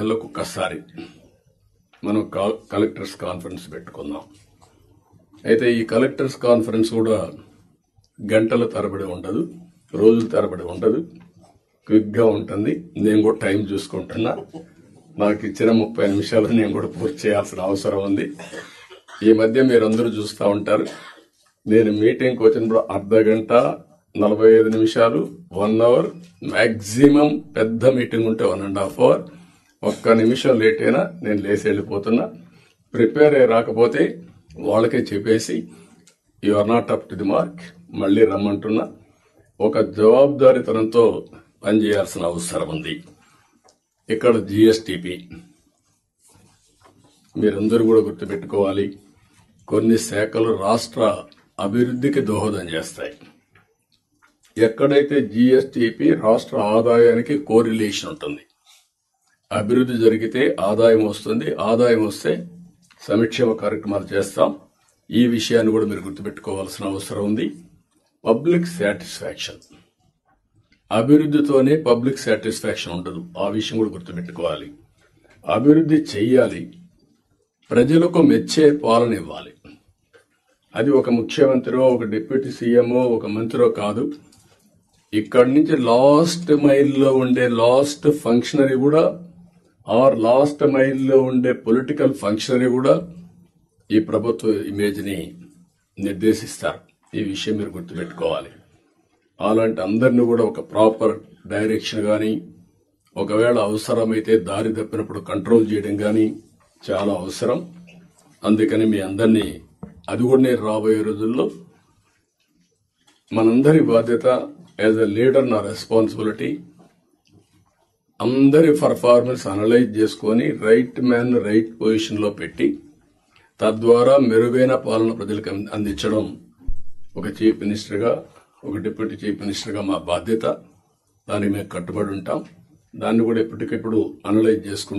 నెలకు ఒక్కసారి మనం కలెక్టర్స్ కాన్ఫరెన్స్ పెట్టుకుందాం. అయితే ఈ కలెక్టర్స్ కాన్ఫరెన్స్ కూడా గంటల తరబడి ఉండదు రోజుల తరబడి ఉండదు. క్విక్గా ఉంటుంది. నేను కూడా టైం చూసుకుంటున్నా. నాకు ఇచ్చిన ముప్పై నిమిషాలు నేను కూడా పూర్తి చేయాల్సిన అవసరం ఉంది. ఈ మధ్య మీరందరూ చూస్తూ ఉంటారు. నేను మీటింగ్కి వచ్చినప్పుడు అర్ధ గంట నలభై ఐదు నిమిషాలు వన్ అవర్ మ్యాక్సిమం పెద్ద మీటింగ్ ఉంటే వన్ అండ్ హాఫ్ అవర్. ఒక్క నిమిషం లేట్ అయినా నేను లేచి వెళ్ళిపోతున్నా. ప్రిపేర్ అయ్యి రాకపోతే వాళ్ళకే చెప్పేసి you are not up to the mark మళ్ళీ రమ్మంటున్నా. ఒక జవాబుదారితనంతో పనిచేయాల్సిన అవసరం ఉంది. ఇక్కడ జిఎస్టిపి మీరందరూ కూడా గుర్తుపెట్టుకోవాలి కొన్ని శాఖలు రాష్ట్ర అభివృద్ధికి దోహదం చేస్తాయి. ఎక్కడైతే జిఎస్టిపి రాష్ట్ర ఆదాయానికి కోరిలేషన్ ఉంటుంది అభివృద్ధి జరిగితే ఆదాయం వస్తుంది. ఆదాయం వస్తే సంక్షేమ కార్యక్రమాలు చేస్తాం. ఈ విషయాన్ని కూడా మీరు గుర్తుపెట్టుకోవాల్సిన అవసరం ఉంది. పబ్లిక్ సాటిస్ఫాక్షన్ అభివృద్ధితోనే పబ్లిక్ సాటిస్ఫాక్షన్ ఉండదు. ఆ విషయం కూడా గుర్తుపెట్టుకోవాలి. అభివృద్ధి చెయ్యాలి. ప్రజలకు మెచ్చే పాలన ఇవ్వాలి. అది ఒక ముఖ్యమంత్రో ఒక డిప్యూటీ సీఎంఓ ఒక మంత్రో కాదు. ఇక్కడి నుంచి లాస్ట్ మైల్లో ఉండే లాస్ట్ ఫంక్షనరీ కూడా ఆర్ లాస్ట్ మైల్లో ఉండే పొలిటికల్ ఫంక్షనరీ కూడా ఈ ప్రభుత్వ ఇమేజ్ని నిర్దేశిస్తారు. ఈ విషయం మీరు గుర్తుపెట్టుకోవాలి. అలాంటి అందరిని కూడా ఒక ప్రాపర్ డైరెక్షన్ కానీ ఒకవేళ అవసరమైతే దారి తప్పినప్పుడు కంట్రోల్ చేయడం కానీ చాలా అవసరం. అందుకని మీ అందరినీ అది కూడా నేను రాబోయే రోజుల్లో మనందరి బాధ్యత యాజ్ అ లీడర్ నా రెస్పాన్సిబిలిటీ అందరి పర్ఫార్మెన్స్ అనలైజ్ చేసుకొని రైట్ మ్యాన్ రైట్ పొజిషన్లో పెట్టి తద్వారా మెరుగైన పాలన ప్రజలకు అందించడం ఒక చీఫ్ మినిస్టర్గా ఒక డిప్యూటీ చీఫ్ మినిస్టర్గా మా బాధ్యత. దానికి మేము కట్టుబడి ఉంటాం. దాన్ని కూడా ఎప్పటికెప్పుడు అనలైజ్ చేసుకుంటాం